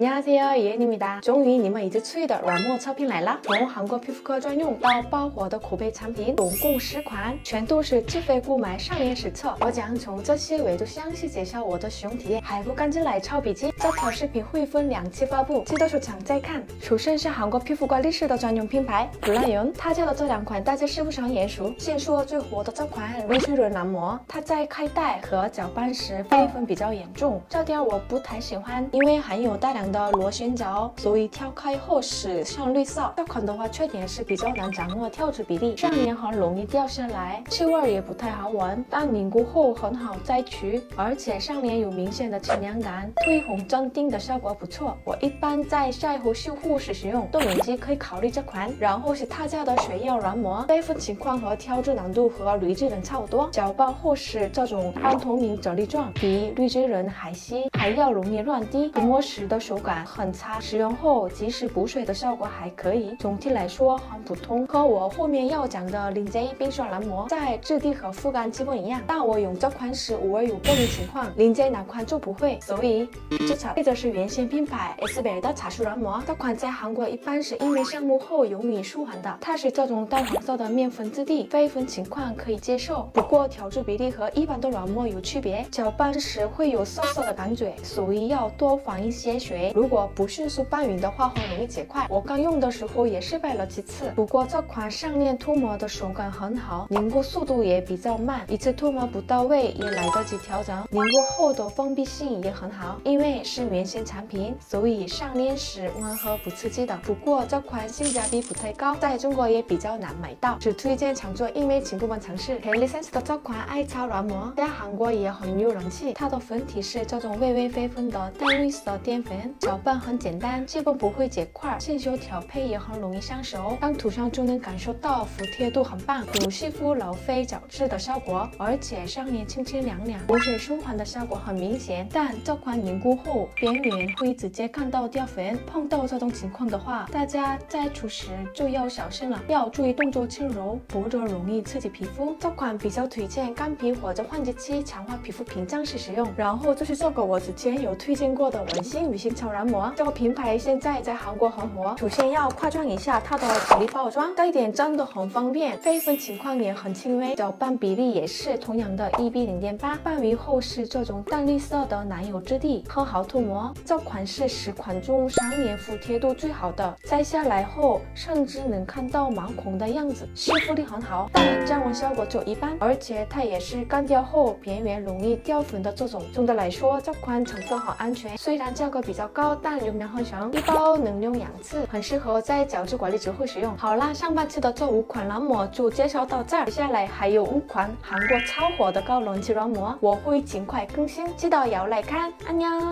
안녕하세요耶妮米达。终于，你们一直催的软膜测评来了。从韩国皮肤科专用到爆火的口碑产品，总共十款，全都是自费购买上链实测。我将从这些维度详细介绍我的使用体验，还不赶紧来抄笔记？这条视频会分两期发布，记得收藏再看。首先是韩国皮肤管理师的专用品牌 b l a n 他家的这两款大家是不是很眼熟？先说最火的这款绿水润蓝膜，它在开袋和搅拌时飞分比较严重，这点我不太喜欢，因为含有大量。 的螺旋藻，所以挑开后是像绿色。这款的话，缺点是比较难掌握跳脂比例，上脸很容易掉下来，气味也不太好闻。但凝固后很好摘取，而且上脸有明显的清凉感，褪红镇定的效果不错。我一般在晒后修护时使用，动眼肌可以考虑这款。然后是他家的水药软膜，飞分情况和挑制难度和绿巨人差不多，搅拌后是这种半透明啫喱状，比绿巨人还稀，还要容易乱滴，涂抹时的手。感很差，使用后即使补水的效果还可以，总体来说很普通，和我后面要讲的林 J 冰霜蓝膜在质地和肤感基本一样。但我用这款时偶尔有过敏情况，林 J 哪款就不会，所以这巧。接着是原先品牌 S 贝尔的茶树软膜，这款在韩国一般是因为项目后容易舒缓的，它是这种淡黄色的面粉质地，飞粉情况可以接受，不过调制比例和一般的软膜有区别，搅拌时会有涩涩的感觉，所以要多放一些水。如果不迅速拌匀的话，很容易结块。我刚用的时候也失败了几次。不过这款上面涂抹的手感很好，凝固速度也比较慢，一次涂抹不到位也来得及调整。凝固后的封闭性也很好，因为是原先产品，所以上脸时温和不刺激的。不过这款性价比不太高，在中国也比较难买到，只推荐常做因为请部门尝试。k e l i Sense 的这款艾草软膜在韩国也很有人气，它的粉体是这种微微飞粉的淡绿色淀粉。搅拌很简单，基本不会结块，线修调配也很容易上手，刚涂上就能感受到服帖度很棒，有吸附老废角质的效果，而且上脸清清凉凉，补水舒缓的效果很明显。但这款凝固后边缘会直接看到掉粉，碰到这种情况的话，大家在涂时就要小心了，要注意动作轻柔，否则容易刺激皮肤。这款比较推荐干皮或者换季期强化皮肤屏障时使用。然后就是这个我之前有推荐过的文心鱼腥草。软膜这个品牌现在在韩国很火。首先要夸张一下它的吉利包装，这一点真的很方便，飞粉情况也很轻微，搅拌比例也是同样的一比零点八。拌匀后是这种淡绿色的奶油质地，很好涂抹。这款是十款中上脸服帖度最好的，摘下来后甚至能看到毛孔的样子，吸附力很好，但降温效果就一般。而且它也是干掉后边缘容易掉粉的这种。总的来说，这款成分很安全，虽然价格比较高。高但容量很强，一包能用两次，很适合在角质管理之后使用。好啦，上半期的这五款蓝膜就介绍到这儿，接下来还有五款韩国超火的高能级软膜，我会尽快更新，记得要来看。安녕